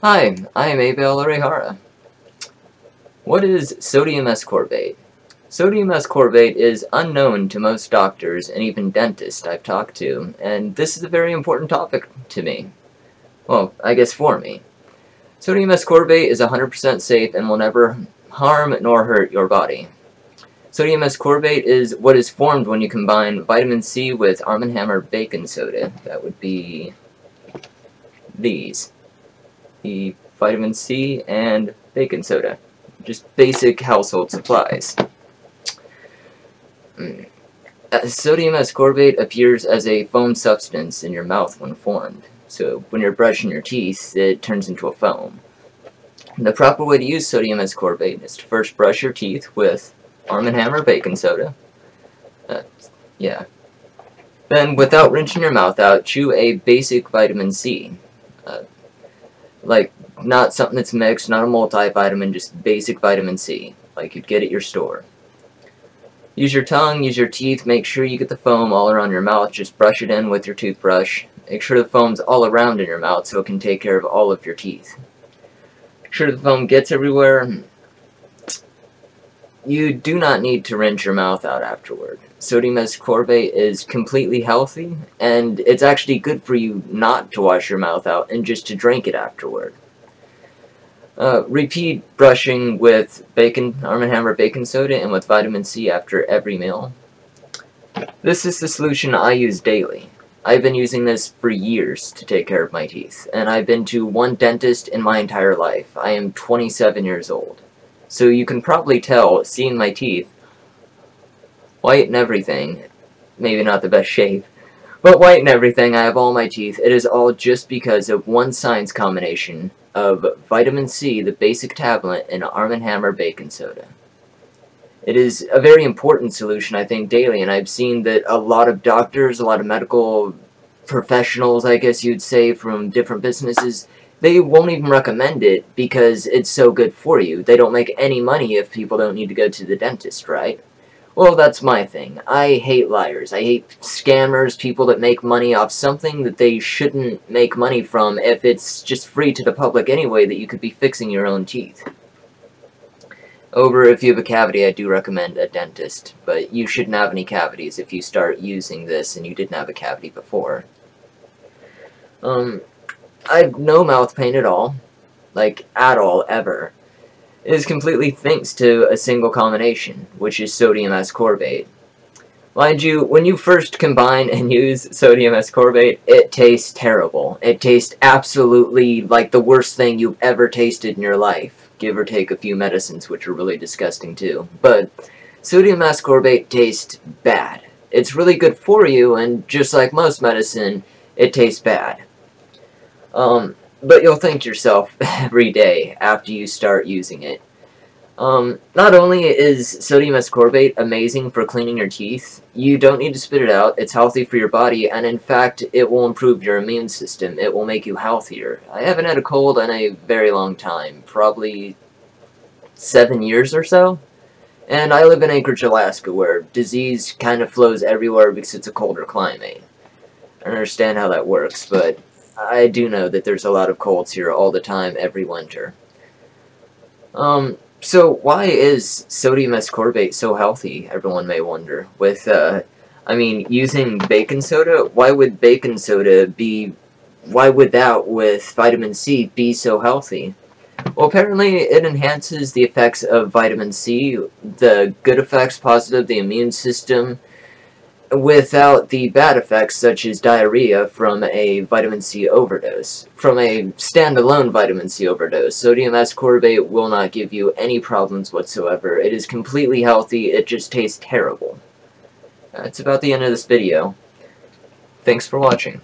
Hi, I am Abel Arehara. What is sodium ascorbate? Sodium ascorbate is unknown to most doctors and even dentists I've talked to, and this is a very important topic to me. Well, I guess for me. Sodium ascorbate is 100% safe and will never harm nor hurt your body. Sodium ascorbate is what is formed when you combine vitamin C with Arm & Hammer baking soda. That would be these the vitamin C, and baking soda. Just basic household supplies. Mm. Uh, sodium ascorbate appears as a foam substance in your mouth when formed. So when you're brushing your teeth, it turns into a foam. The proper way to use sodium ascorbate is to first brush your teeth with Arm & Hammer baking soda. Uh, yeah. Then, without rinsing your mouth out, chew a basic vitamin C. Uh, like, not something that's mixed, not a multivitamin, just basic vitamin C, like you'd get at your store. Use your tongue, use your teeth, make sure you get the foam all around your mouth, just brush it in with your toothbrush. Make sure the foam's all around in your mouth so it can take care of all of your teeth. Make sure the foam gets everywhere. You do not need to rinse your mouth out afterward sodium ascorbate is completely healthy, and it's actually good for you not to wash your mouth out and just to drink it afterward. Uh, repeat brushing with bacon, Arm & Hammer baking soda and with vitamin C after every meal. This is the solution I use daily. I've been using this for years to take care of my teeth, and I've been to one dentist in my entire life. I am 27 years old. So you can probably tell, seeing my teeth, white and everything. Maybe not the best shape. But white and everything, I have all my teeth. It is all just because of one science combination of vitamin C, the basic tablet, and Arm & Hammer baking soda. It is a very important solution, I think, daily, and I've seen that a lot of doctors, a lot of medical professionals, I guess you'd say, from different businesses, they won't even recommend it because it's so good for you. They don't make any money if people don't need to go to the dentist, right? Well, that's my thing. I hate liars. I hate scammers, people that make money off something that they shouldn't make money from if it's just free to the public anyway that you could be fixing your own teeth. Over, if you have a cavity, I do recommend a dentist, but you shouldn't have any cavities if you start using this and you didn't have a cavity before. Um, I have no mouth pain at all. Like, at all, ever is completely thanks to a single combination, which is sodium ascorbate. Mind you, when you first combine and use sodium ascorbate, it tastes terrible. It tastes absolutely like the worst thing you've ever tasted in your life, give or take a few medicines, which are really disgusting too. But sodium ascorbate tastes bad. It's really good for you, and just like most medicine, it tastes bad. Um, but you'll thank yourself every day after you start using it. Um, not only is sodium ascorbate amazing for cleaning your teeth, you don't need to spit it out, it's healthy for your body, and in fact, it will improve your immune system, it will make you healthier. I haven't had a cold in a very long time, probably seven years or so, and I live in Anchorage, Alaska, where disease kind of flows everywhere because it's a colder climate. I understand how that works, but I do know that there's a lot of colds here all the time, every winter. Um, so why is sodium ascorbate so healthy, everyone may wonder? With, uh, I mean, using baking soda, why would baking soda be, why would that with vitamin C be so healthy? Well, apparently it enhances the effects of vitamin C, the good effects, positive, the immune system, without the bad effects such as diarrhea from a vitamin C overdose. From a standalone vitamin C overdose, sodium ascorbate will not give you any problems whatsoever. It is completely healthy, it just tastes terrible. That's about the end of this video. Thanks for watching.